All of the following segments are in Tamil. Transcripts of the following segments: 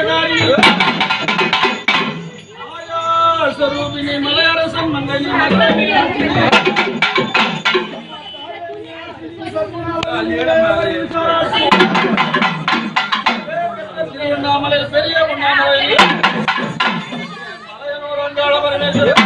நாயகனாரி ஆயாசரூபிணி மலையரசன் மங்கலி திருவண்ணாமலை பெரிய உண்ணாமலை மலையனூர் அங்காள பரமேஸ்வரன்.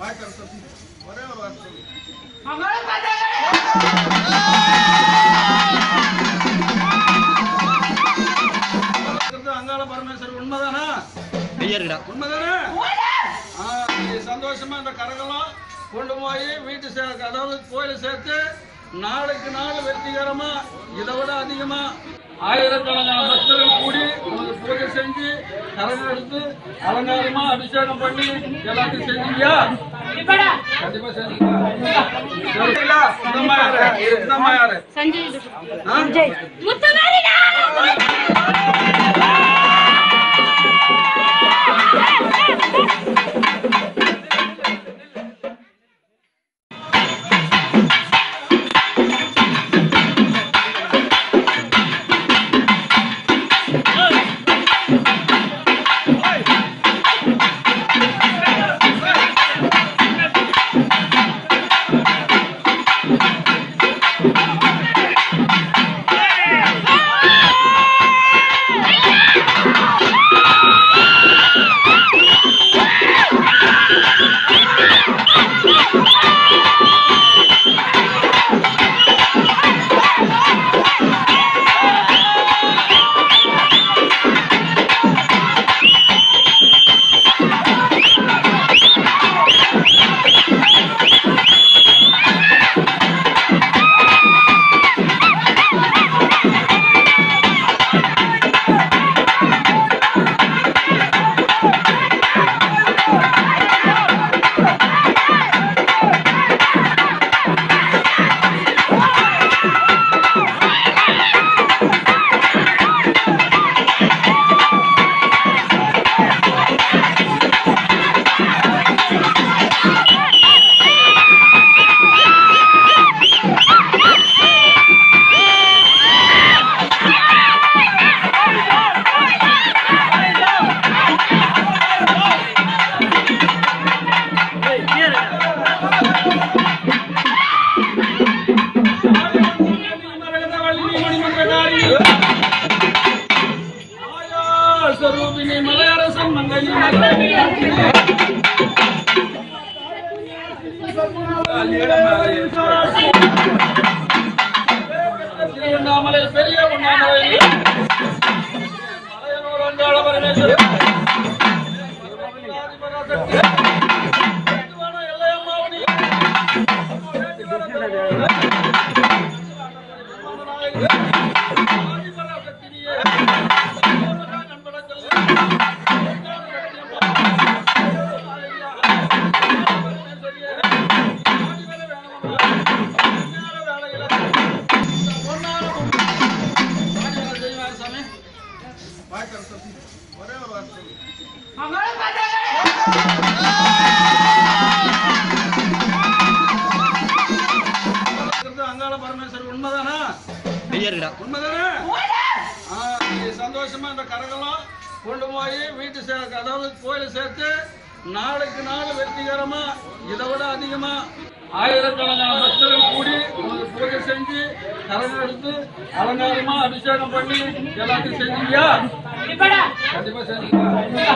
ஒரே ஒரு வார்த்தை அங்காள பரமேஸ்வரர் உண்மைதானா? உண்மைதானே ஆ, நீ சந்தோஷமா இந்த கரகெல்லாம் கொண்டு போய் வீட்டு சே அதாவது கோயில சேர்த்து நாளுக்கு நாள் வெற்றிகரமா இதை விட அதிகமா ஆயிரக்கணக்கான பக்தர்கள் கூடி உங்களுக்கு பூஜை செஞ்சு கரகம் எடுத்து அலங்காரமா அபிஷேகம் பண்ணி எல்லாத்தையும் செஞ்சீங்க بڑا کديما سان گلا பெரிய உண்ணாமலை Thank you. ஒரே ஒரு வார்த்தை சொல்லு. இருக்கிறது அங்காள பரமேஸ்வரர் உண்மைதானா உண்மைதானே ஆ, நீ சந்தோஷமா இந்த கரகெல்லாம் கொண்டு போய் வீட்டு சே அதாவது கோயில சேர்த்து நாளுக்கு நாள் வெற்றிகரமா இதை விட அதிகமா ஆயிரக்கணக்கான பக்தர்கள் கரகம் எடுத்து அலங்காரமா அபிஷேகம் பண்ணி எல்லாத்தையும் செஞ்சீங்களா கண்டிப்பா செஞ்சீங்களா